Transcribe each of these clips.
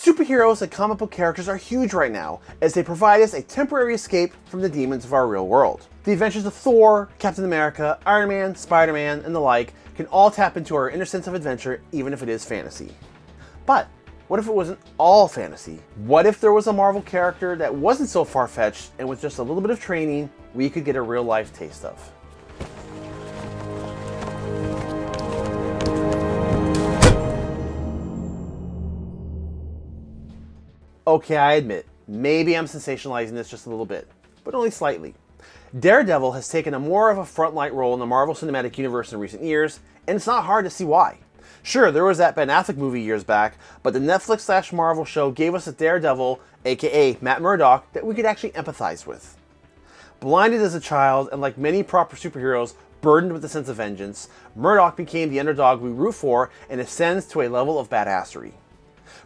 Superheroes and comic book characters are huge right now, as they provide us a temporary escape from the demons of our real world. The adventures of Thor, Captain America, Iron Man, Spider-Man, and the like can all tap into our inner sense of adventure, even if it is fantasy. But what if it wasn't all fantasy? What if there was a Marvel character that wasn't so far-fetched, and with just a little bit of training, we could get a real-life taste of? Okay, I admit, maybe I'm sensationalizing this just a little bit, but only slightly. Daredevil has taken a more of a frontlight role in the Marvel Cinematic Universe in recent years, and it's not hard to see why. Sure, there was that Ben Affleck movie years back, but the Netflix slash Marvel show gave us a Daredevil, aka Matt Murdock, that we could actually empathize with. Blinded as a child, and like many proper superheroes, burdened with a sense of vengeance, Murdock became the underdog we root for and ascends to a level of badassery.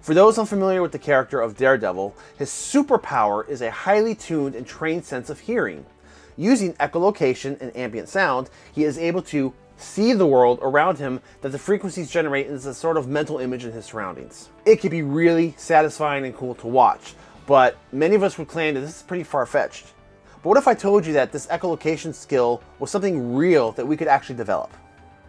For those unfamiliar with the character of Daredevil, his superpower is a highly tuned and trained sense of hearing. Using echolocation and ambient sound, he is able to see the world around him that the frequencies generate as a sort of mental image in his surroundings. It can be really satisfying and cool to watch, but many of us would claim that this is pretty far-fetched. But what if I told you that this echolocation skill was something real that we could actually develop?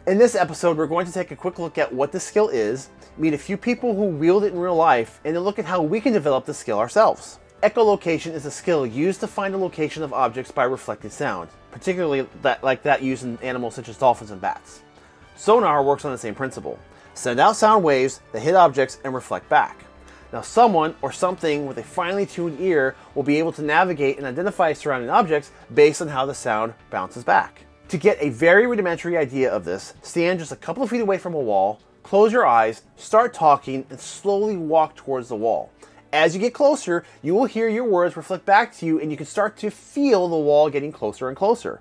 In this episode, we're going to take a quick look at what this skill is, meet a few people who wield it in real life, and then look at how we can develop the skill ourselves. Echolocation is a skill used to find the location of objects by reflecting sound, particularly that, like that used in animals such as dolphins and bats. Sonar works on the same principle. Send out sound waves that hit objects and reflect back. Now someone or something with a finely tuned ear will be able to navigate and identify surrounding objects based on how the sound bounces back. To get a very rudimentary idea of this, stand just a couple of feet away from a wall, close your eyes, start talking, and slowly walk towards the wall. As you get closer, you will hear your words reflect back to you and you can start to feel the wall getting closer and closer.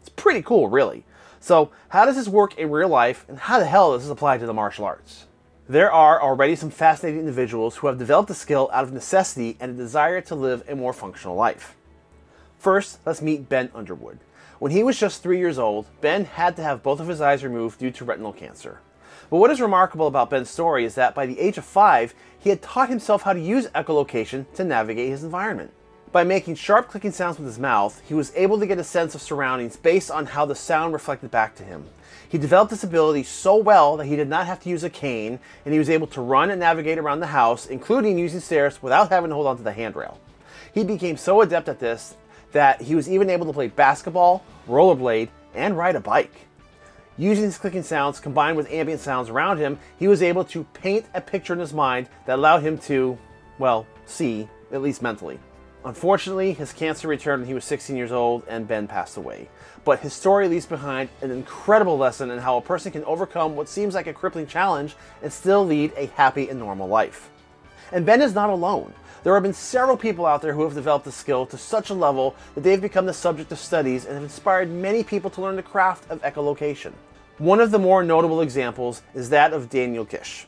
It's pretty cool, really. So how does this work in real life and how the hell does this apply to the martial arts? There are already some fascinating individuals who have developed the skill out of necessity and a desire to live a more functional life. First, let's meet Ben Underwood. When he was just three years old, Ben had to have both of his eyes removed due to retinal cancer. But what is remarkable about Ben's story is that by the age of five, he had taught himself how to use echolocation to navigate his environment. By making sharp clicking sounds with his mouth, he was able to get a sense of surroundings based on how the sound reflected back to him. He developed this ability so well that he did not have to use a cane, and he was able to run and navigate around the house, including using stairs without having to hold onto the handrail. He became so adept at this that he was even able to play basketball, rollerblade, and ride a bike. Using these clicking sounds combined with ambient sounds around him, he was able to paint a picture in his mind that allowed him to, well, see, at least mentally. Unfortunately, his cancer returned when he was 16 years old and Ben passed away. But his story leaves behind an incredible lesson in how a person can overcome what seems like a crippling challenge and still lead a happy and normal life. And Ben is not alone. There have been several people out there who have developed the skill to such a level that they've become the subject of studies and have inspired many people to learn the craft of echolocation. One of the more notable examples is that of Daniel Kish.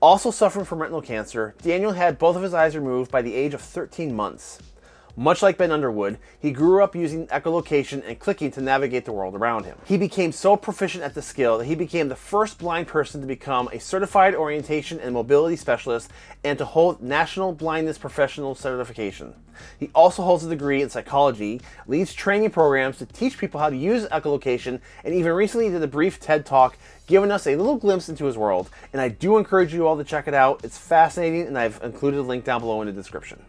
Also suffering from retinal cancer, Daniel had both of his eyes removed by the age of 13 months. Much like Ben Underwood, he grew up using echolocation and clicking to navigate the world around him. He became so proficient at the skill that he became the first blind person to become a certified orientation and mobility specialist and to hold National Blindness Professional Certification. He also holds a degree in psychology, leads training programs to teach people how to use echolocation, and even recently did a brief TED Talk giving us a little glimpse into his world. And I do encourage you all to check it out. It's fascinating, and I've included a link down below in the description.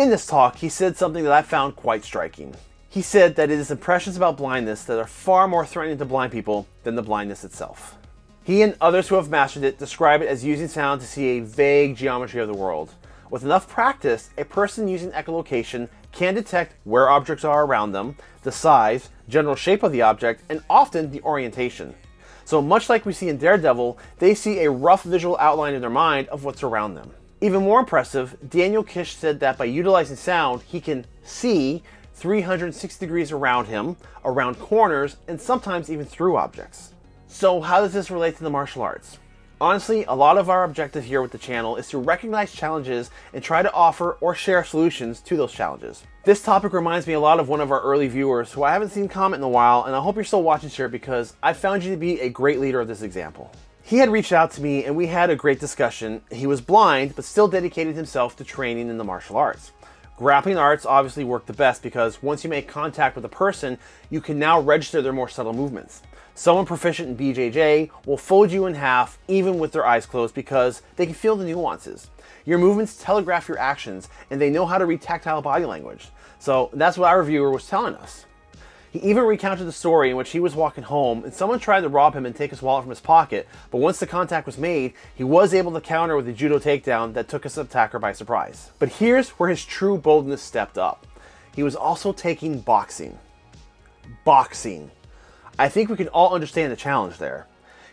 In this talk, he said something that I found quite striking. He said that it is impressions about blindness that are far more threatening to blind people than the blindness itself. He and others who have mastered it describe it as using sound to see a vague geometry of the world. With enough practice, a person using echolocation can detect where objects are around them, the size, general shape of the object, and often the orientation. So much like we see in Daredevil, they see a rough visual outline in their mind of what's around them. Even more impressive, Daniel Kish said that by utilizing sound, he can see 360 degrees around him, around corners, and sometimes even through objects. So how does this relate to the martial arts? Honestly, a lot of our objective here with the channel is to recognize challenges and try to offer or share solutions to those challenges. This topic reminds me a lot of one of our early viewers who I haven't seen comment in a while and I hope you're still watching here because I found you to be a great leader of this example. He had reached out to me and we had a great discussion. He was blind, but still dedicated himself to training in the martial arts. Grappling arts obviously work the best because once you make contact with a person, you can now register their more subtle movements. Someone proficient in BJJ will fold you in half even with their eyes closed because they can feel the nuances. Your movements telegraph your actions and they know how to read tactile body language. So that's what our reviewer was telling us. He even recounted the story in which he was walking home and someone tried to rob him and take his wallet from his pocket, but once the contact was made, he was able to counter with a judo takedown that took his attacker by surprise. But here's where his true boldness stepped up. He was also taking boxing. Boxing. I think we can all understand the challenge there.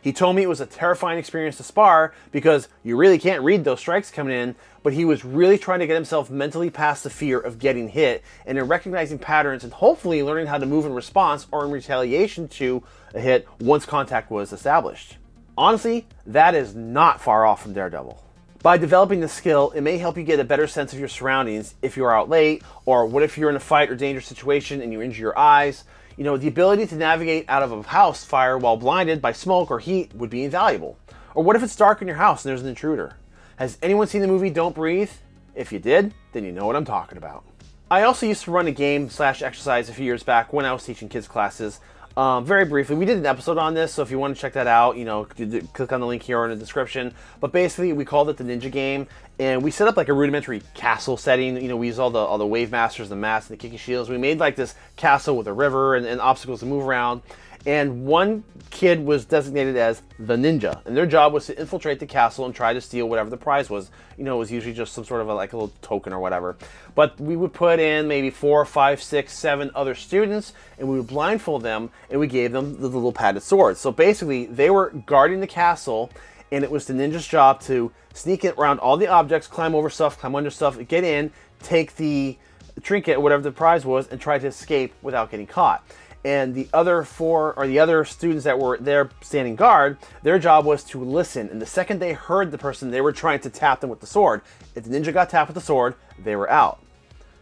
He told me it was a terrifying experience to spar because you really can't read those strikes coming in, but he was really trying to get himself mentally past the fear of getting hit and in recognizing patterns and hopefully learning how to move in response or in retaliation to a hit once contact was established. Honestly, that is not far off from Daredevil. By developing the skill, it may help you get a better sense of your surroundings if you are out late, or what if you're in a fight or dangerous situation and you injure your eyes. You know, the ability to navigate out of a house fire while blinded by smoke or heat would be invaluable. Or what if it's dark in your house and there's an intruder? Has anyone seen the movie Don't Breathe? If you did, then you know what I'm talking about. I also used to run a game slash exercise a few years back when I was teaching kids classes um, very briefly, we did an episode on this, so if you want to check that out, you know, click on the link here in the description. But basically, we called it the Ninja Game, and we set up like a rudimentary castle setting. You know, we used all the all the wave masters, the mats, and the kiki shields. We made like this castle with a river and, and obstacles to move around and one kid was designated as the ninja, and their job was to infiltrate the castle and try to steal whatever the prize was. You know, it was usually just some sort of a, like a little token or whatever. But we would put in maybe four, five, six, seven other students, and we would blindfold them, and we gave them the little padded swords. So basically, they were guarding the castle, and it was the ninja's job to sneak it around all the objects, climb over stuff, climb under stuff, get in, take the trinket, whatever the prize was, and try to escape without getting caught and the other four or the other students that were there standing guard, their job was to listen. And the second they heard the person, they were trying to tap them with the sword. If the ninja got tapped with the sword, they were out.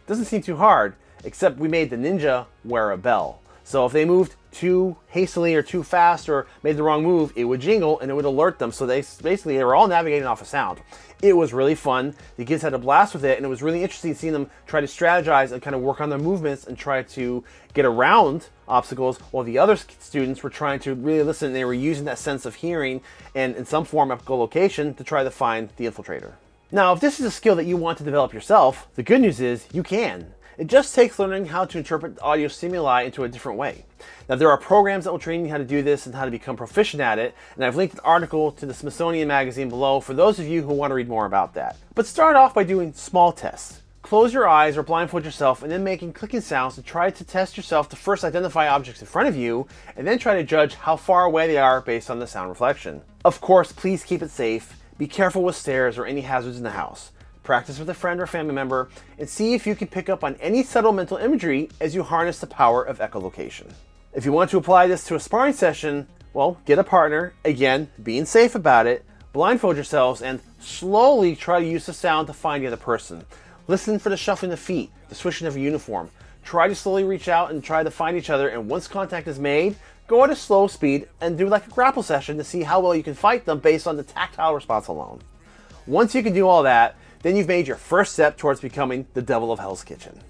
Doesn't seem too hard, except we made the ninja wear a bell. So if they moved too hastily or too fast or made the wrong move, it would jingle and it would alert them. So they basically they were all navigating off a sound. It was really fun. The kids had a blast with it, and it was really interesting seeing them try to strategize and kind of work on their movements and try to get around obstacles while the other students were trying to really listen. They were using that sense of hearing and in some form of echolocation to try to find the infiltrator. Now, if this is a skill that you want to develop yourself, the good news is you can. It just takes learning how to interpret audio stimuli into a different way. Now, there are programs that will train you how to do this and how to become proficient at it, and I've linked an article to the Smithsonian Magazine below for those of you who want to read more about that. But start off by doing small tests. Close your eyes or blindfold yourself and then making clicking sounds to try to test yourself to first identify objects in front of you and then try to judge how far away they are based on the sound reflection. Of course, please keep it safe. Be careful with stairs or any hazards in the house practice with a friend or family member, and see if you can pick up on any subtle mental imagery as you harness the power of echolocation. If you want to apply this to a sparring session, well, get a partner, again, being safe about it, blindfold yourselves, and slowly try to use the sound to find the other person. Listen for the shuffling of feet, the swishing of a uniform. Try to slowly reach out and try to find each other, and once contact is made, go at a slow speed and do like a grapple session to see how well you can fight them based on the tactile response alone. Once you can do all that, then you've made your first step towards becoming the devil of Hell's Kitchen.